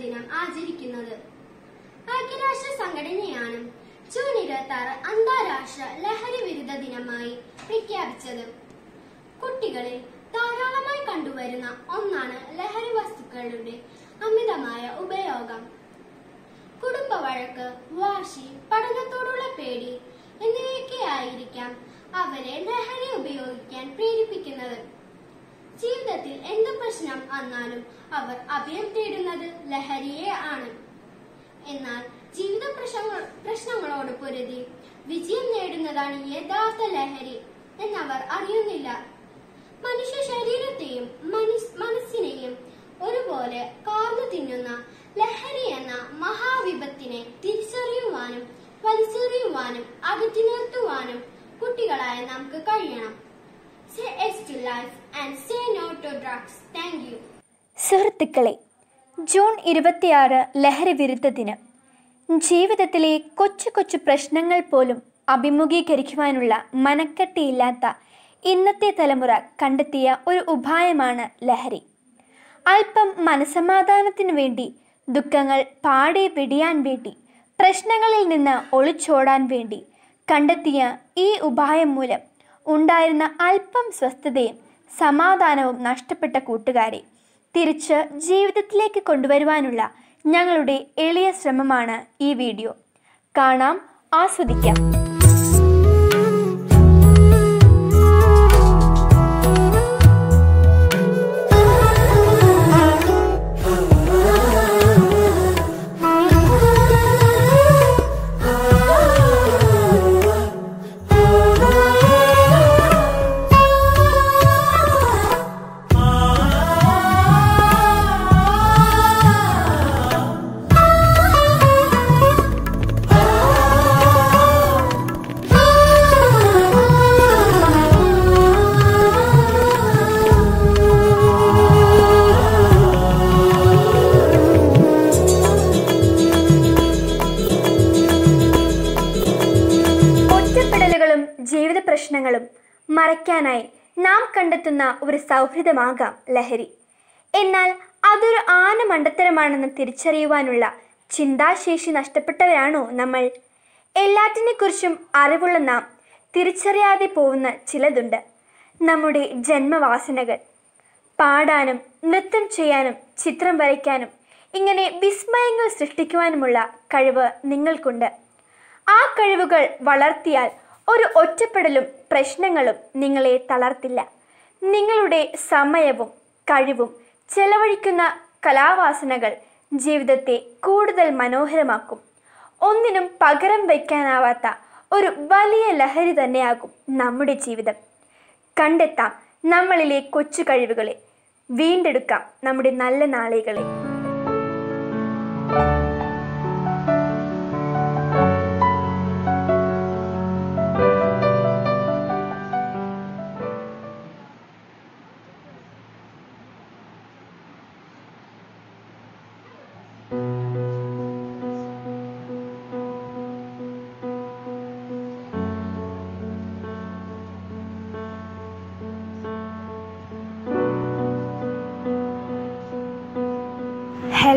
ദിനം ആചരിക്കുന്നത്. ഐക്യരാഷ്ട്ര സംഘടനയാണ് ജൂൺ ഇരുപത്തി ആറ് അന്താരാഷ്ട്ര ലഹരി വിരുദ്ധ ദിനമായി പ്രഖ്യാപിച്ചത്. കുട്ടികളിൽ ധാരാളമായി കണ്ടുവരുന്ന ഒന്നാണ് ലഹരി വസ്തുക്കളുടെ അമിതമായ ഉപയോഗം. കുടുംബ വഴക്ക് വാശി പഠനത്തോടുള്ള പേടി എന്നിവയൊക്കെ ആയിരിക്കാം അവരെ ലഹരി ഉപയോഗിക്കാൻ പ്രേരിപ്പിക്കുന്നത്. വന്നാലും അവർ അഭയം തേടുന്നത് ലഹരിയെ ആണ്. എന്നാൽ ജീവിത പ്രശ്നങ്ങൾ പ്രശ്നങ്ങളോട് പൊരുതി വിജയം നേടുന്നതാണ് യഥാർത്ഥ ലഹരി എന്നവർ അറിയുന്നില്ല. മനുഷ്യ ശരീരത്തെയും മനസ്സിനെയും ഒരുപോലെ കാർന്നു തിന്നുന്ന ലഹരി എന്ന മഹാവിപത്തിനെ തിരിച്ചറിയുവാനും വലിച്ചെറിയുവാനും അകറ്റി നിർത്തുവാനും കുട്ടികളായ നമുക്ക് കഴിയണം. സുഹൃത്തുക്കളെ ജൂൺ ഇരുപത്തിയാറ് ലഹരി വിരുദ്ധ ദിനം. ജീവിതത്തിലെ കൊച്ചു കൊച്ചു പ്രശ്നങ്ങൾ പോലും അഭിമുഖീകരിക്കുവാനുള്ള മനക്കട്ടിയില്ലാത്ത ഇന്നത്തെ തലമുറ കണ്ടെത്തിയ ഒരു ഉപായമാണ് ലഹരി. അല്പം മനസമാധാനത്തിനു വേണ്ടി ദുഃഖങ്ങൾ പാടെ വെടിയാൻ വേണ്ടി പ്രശ്നങ്ങളിൽ നിന്ന് ഒളിച്ചോടാൻ വേണ്ടി കണ്ടെത്തിയ ഈ ഉപായം മൂലം ഉണ്ടായിരുന്ന അല്പം സ്വസ്ഥതയും സമാധാനവും നഷ്ടപ്പെട്ട കൂട്ടുകാരെ. തിരിച്ച് ജീവിതത്തിലേക്ക് കൊണ്ടുവരുവാനുള്ള ഞങ്ങളുടെ എളിയ ശ്രമമാണ് ഈ വീഡിയോ. കാണാം ആസ്വദിക്കാം. മറയ്ക്കാനായി നാം കണ്ടെത്തുന്ന ഒരു സൗഹൃദമാകാം ലഹരി. എന്നാൽ അതൊരു ആന മണ്ടത്തരമാണെന്ന് തിരിച്ചറിയുവാനുള്ള ചിന്താശേഷി നഷ്ടപ്പെട്ടവരാണോ നമ്മൾ? എല്ലാറ്റിനെക്കുറിച്ചും അറിവുള്ള നാം തിരിച്ചറിയാതെ പോകുന്ന ചിലതുണ്ട്. നമ്മുടെ ജന്മവാസനകൾ. പാടാനും നൃത്തം ചെയ്യാനും ചിത്രം വരയ്ക്കാനും ഇങ്ങനെ വിസ്മയങ്ങൾ സൃഷ്ടിക്കുവാനുമുള്ള കഴിവ് നിങ്ങൾക്കുണ്ട്. ആ കഴിവുകൾ വളർത്തിയാൽ ഒരു ഒറ്റപ്പെടലും പ്രശ്നങ്ങളും നിങ്ങളെ തളർത്തില്ല. നിങ്ങളുടെ സമയവും കഴിവും ചെലവഴിക്കുന്ന കലാവാസനകൾ ജീവിതത്തെ കൂടുതൽ മനോഹരമാക്കും. ഒന്നിനും പകരം വയ്ക്കാനാവാത്ത ഒരു വലിയ ലഹരി തന്നെയാകും നമ്മുടെ ജീവിതം. കണ്ടെത്താം നമ്മളിലെ കൊച്ചു കഴിവുകളെ. വീണ്ടെടുക്കാം നമ്മുടെ നല്ല നാളുകളെ.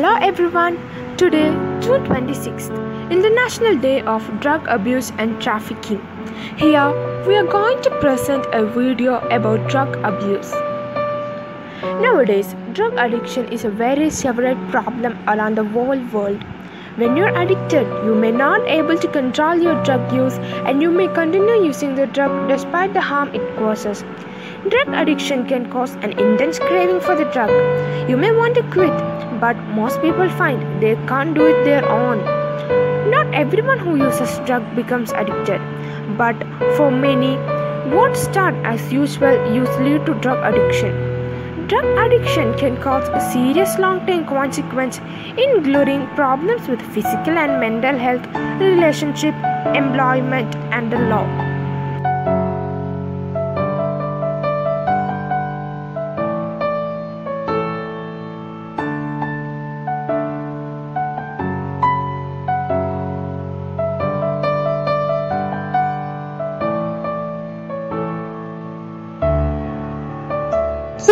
Hello everyone. Today, June 26th, International Day of Drug Abuse and Trafficking. Here, we are going to present a video about drug abuse. Nowadays, drug addiction is a very severe problem around the whole world. When you're addicted, you may not able to control your drug use and you may continue using the drug despite the harm it causes. Drug addiction can cause an intense craving for the drug. You may want to quit, but most people find they can't do it their own. Not everyone who uses drug becomes addicted, but for many, what start as usual lead to drug addiction. Drug addiction can cause serious long-term consequences, including problems with physical and mental health, relationship, employment, and the law.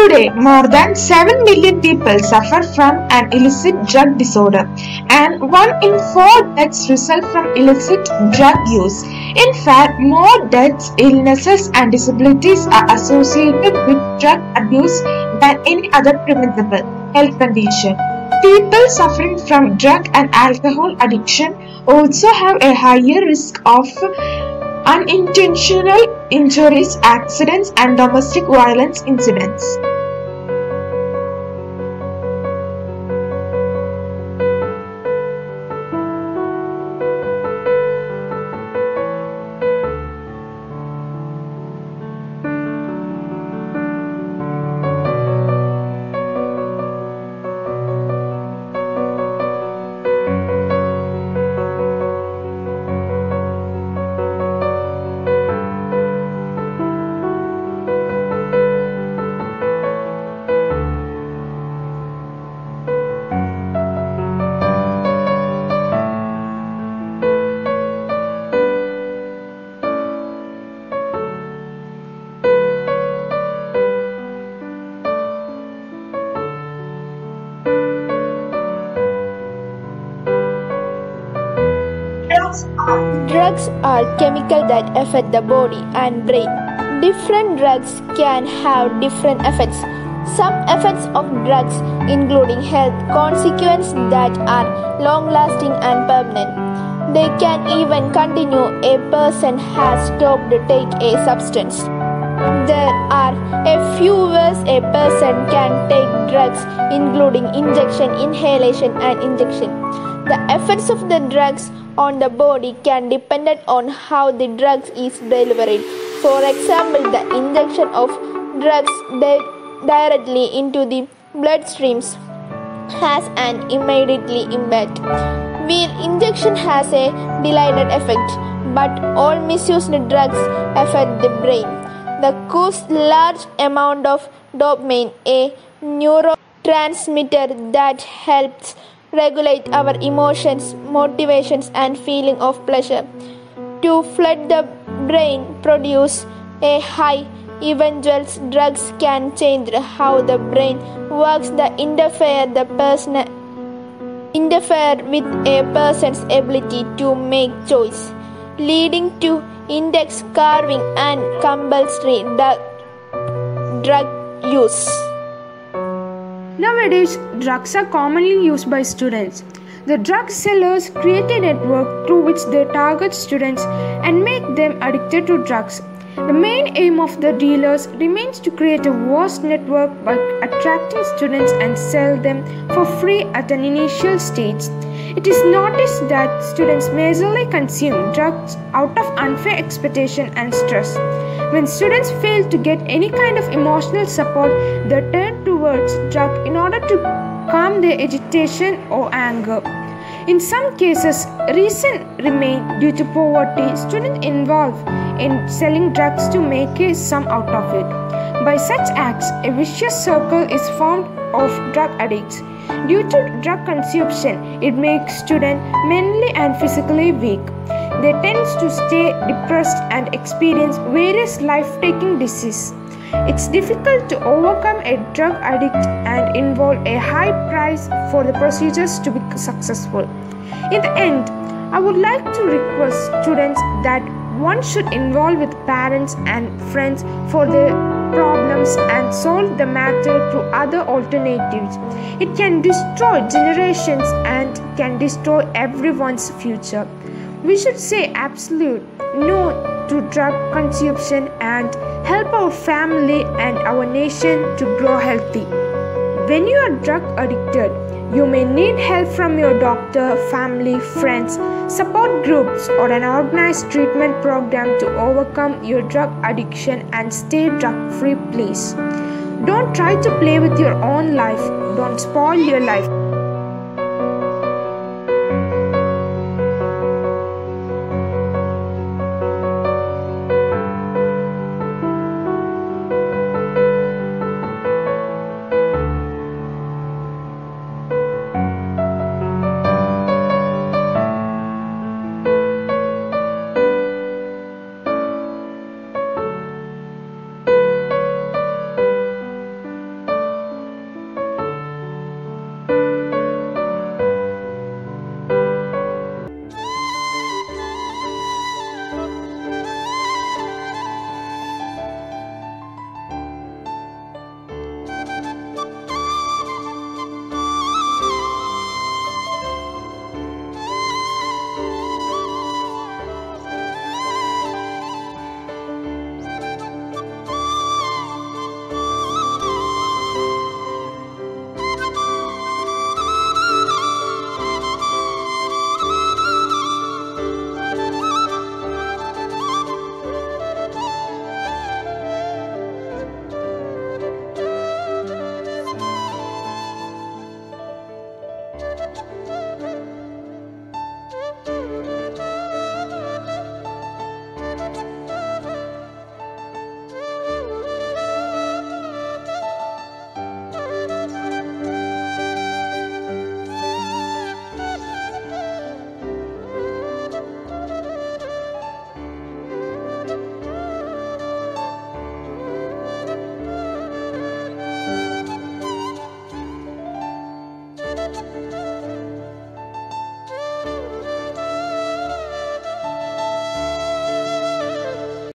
Today, more than 7 million people suffer from an illicit drug disorder, and 1 in 4 deaths result from illicit drug use. In fact, more deaths, illnesses, and disabilities are associated with drug abuse than any other preventable health condition. People suffering from drug and alcohol addiction also have a higher risk of unintentional injuries, accidents, and domestic violence incidents. Drugs are chemicals that affect the body and brain. Different drugs can have different effects. Some effects of drugs including health consequences that are long lasting and permanent. They can even continue a person has stopped to take a substance. There a person can take drugs including injection, inhalation and injection. The effects of the drugs on the body can depend on how the drugs is delivered. For example, the injection of drugs di- directly into the bloodstreams has an immediately impact. Where injection has a delayed effect, but all misused drugs affect the brain. The cause large amount of dopamine, a neurotransmitter that helps regulate our emotions, motivations, and feeling of pleasure. To flood the brain, produce a high. Eventual drugs can change how the brain works. The interfere the person interfere with a person's ability to make choice, leading to index carving and compulsory drug drug use. Nowadays, drugs are commonly used by students. The drug sellers create a network through which they target students and make them addicted to drugs. The main aim of the dealers remains to create a vast network by attracting students and sell them for free at an initial stage. It is noticed that students majorly consume drugs out of unfair expectation and stress. When students fail to get any kind of emotional support, they turn towards drug in order to calm their agitation or anger. In some cases, reason remain due to poverty. Students involved in selling drugs to make a sum out of it. By such acts, a vicious circle is formed of drug addicts. Due to drug consumption, it makes students mentally and physically weak. They tend to stay depressed and experience various life-taking diseases. It's difficult to overcome a drug addict and involve a high price for the procedures to be successful. In the end, I would like to request students that one should involve with parents and friends for their problems and solve the matter through other alternatives. It can destroy generations and can destroy everyone's future. We should say absolute no to drug consumption and help our family and our nation to grow healthy. When you are drug addicted, you may need help from your doctor, family, friends, support groups, or an organized treatment program to overcome your drug addiction and stay drug free, please. Don't try to play with your own life, don't spoil your life.